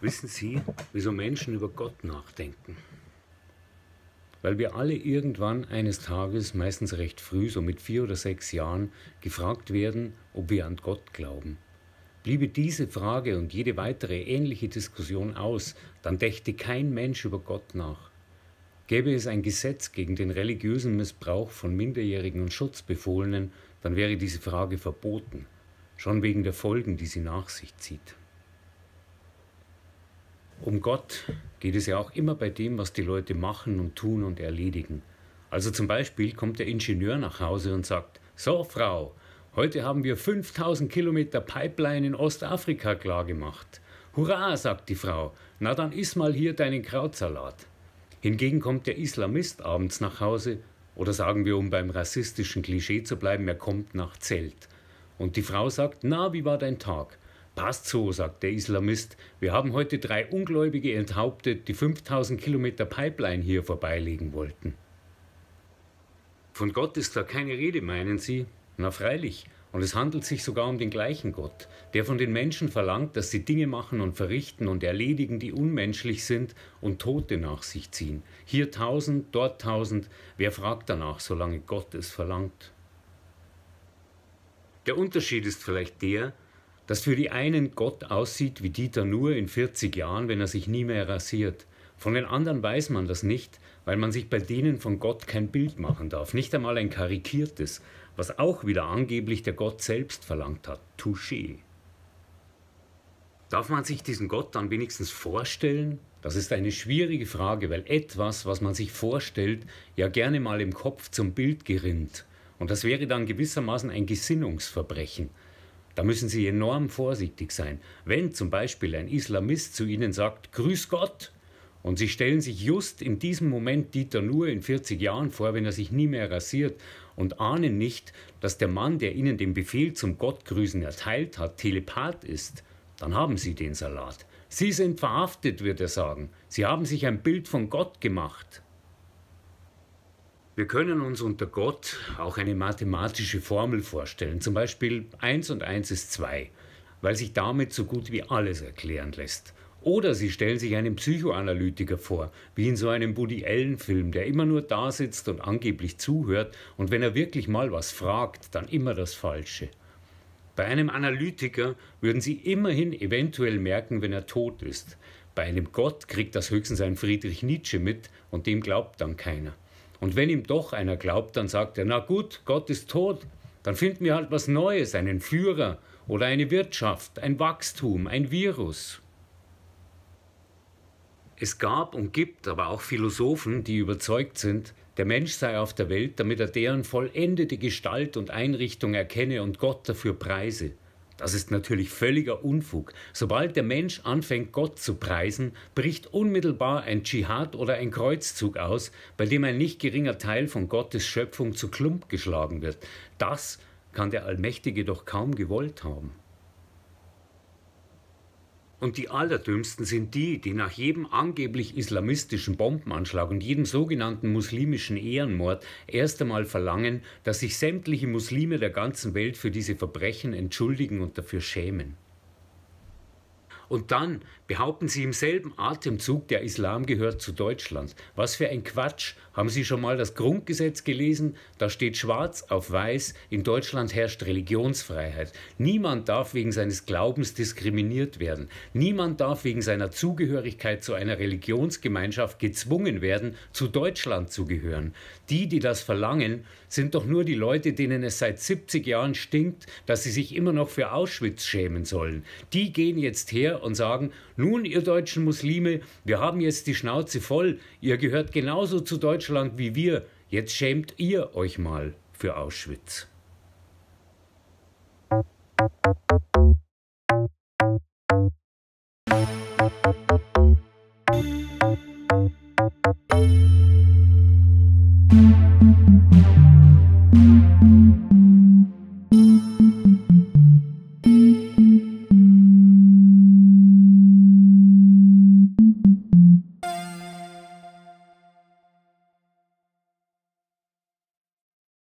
Wissen Sie, wieso Menschen über Gott nachdenken? Weil wir alle irgendwann eines Tages, meistens recht früh, so mit vier oder sechs Jahren, gefragt werden, ob wir an Gott glauben. Bliebe diese Frage und jede weitere ähnliche Diskussion aus, dann dächte kein Mensch über Gott nach. Gäbe es ein Gesetz gegen den religiösen Missbrauch von Minderjährigen und Schutzbefohlenen, dann wäre diese Frage verboten, schon wegen der Folgen, die sie nach sich zieht. Um Gott geht es ja auch immer bei dem, was die Leute machen und tun und erledigen. Also zum Beispiel kommt der Ingenieur nach Hause und sagt, so Frau, heute haben wir 5000 Kilometer Pipeline in Ostafrika klargemacht. Hurra, sagt die Frau, na dann iss mal hier deinen Krautsalat. Hingegen kommt der Islamist abends nach Hause, oder sagen wir, um beim rassistischen Klischee zu bleiben, er kommt nach Zelt. Und die Frau sagt, na, wie war dein Tag? Passt so, sagt der Islamist. Wir haben heute drei Ungläubige enthauptet, die 5000 Kilometer Pipeline hier vorbeilegen wollten. Von Gott ist da keine Rede, meinen Sie? Na freilich. Und es handelt sich sogar um den gleichen Gott, der von den Menschen verlangt, dass sie Dinge machen und verrichten und erledigen, die unmenschlich sind und Tote nach sich ziehen. Hier tausend, dort tausend. Wer fragt danach, solange Gott es verlangt? Der Unterschied ist vielleicht der, dass für die einen Gott aussieht wie Dieter nur in 40 Jahren, wenn er sich nie mehr rasiert. Von den anderen weiß man das nicht, weil man sich bei denen von Gott kein Bild machen darf, nicht einmal ein karikiertes, was auch wieder angeblich der Gott selbst verlangt hat. Touché. Darf man sich diesen Gott dann wenigstens vorstellen? Das ist eine schwierige Frage, weil etwas, was man sich vorstellt, ja gerne mal im Kopf zum Bild gerinnt. Und das wäre dann gewissermaßen ein Gesinnungsverbrechen. Da müssen Sie enorm vorsichtig sein. Wenn zum Beispiel ein Islamist zu Ihnen sagt, Grüß Gott, und Sie stellen sich just in diesem Moment Dieter nur in 40 Jahren vor, wenn er sich nie mehr rasiert, und ahnen nicht, dass der Mann, der Ihnen den Befehl zum Gottgrüßen erteilt hat, Telepath ist, dann haben Sie den Salat. Sie sind verhaftet, wird er sagen. Sie haben sich ein Bild von Gott gemacht. Wir können uns unter Gott auch eine mathematische Formel vorstellen, zum Beispiel 1 und 1 ist 2, weil sich damit so gut wie alles erklären lässt. Oder Sie stellen sich einen Psychoanalytiker vor, wie in so einem Woody Allen-Film, der immer nur da sitzt und angeblich zuhört und wenn er wirklich mal was fragt, dann immer das Falsche. Bei einem Analytiker würden Sie immerhin eventuell merken, wenn er tot ist. Bei einem Gott kriegt das höchstens ein Friedrich Nietzsche mit und dem glaubt dann keiner. Und wenn ihm doch einer glaubt, dann sagt er, na gut, Gott ist tot, dann finden wir halt was Neues, einen Führer oder eine Wirtschaft, ein Wachstum, ein Virus. Es gab und gibt aber auch Philosophen, die überzeugt sind, der Mensch sei auf der Welt, damit er deren vollendete Gestalt und Einrichtung erkenne und Gott dafür preise. Das ist natürlich völliger Unfug. Sobald der Mensch anfängt, Gott zu preisen, bricht unmittelbar ein Dschihad oder ein Kreuzzug aus, bei dem ein nicht geringer Teil von Gottes Schöpfung zu Klump geschlagen wird. Das kann der Allmächtige doch kaum gewollt haben. Und die Allerdümmsten sind die, die nach jedem angeblich islamistischen Bombenanschlag und jedem sogenannten muslimischen Ehrenmord erst einmal verlangen, dass sich sämtliche Muslime der ganzen Welt für diese Verbrechen entschuldigen und dafür schämen. Und dann behaupten Sie im selben Atemzug, der Islam gehört zu Deutschland. Was für ein Quatsch. Haben Sie schon mal das Grundgesetz gelesen? Da steht schwarz auf weiß, in Deutschland herrscht Religionsfreiheit. Niemand darf wegen seines Glaubens diskriminiert werden. Niemand darf wegen seiner Zugehörigkeit zu einer Religionsgemeinschaft gezwungen werden, zu Deutschland zu gehören. Die, die das verlangen, sind doch nur die Leute, denen es seit 70 Jahren stinkt, dass sie sich immer noch für Auschwitz schämen sollen. Die gehen jetzt und sagen, nun, ihr deutschen Muslime, wir haben jetzt die Schnauze voll, ihr gehört genauso zu Deutschland wie wir, jetzt schämt ihr euch mal für Auschwitz. Musik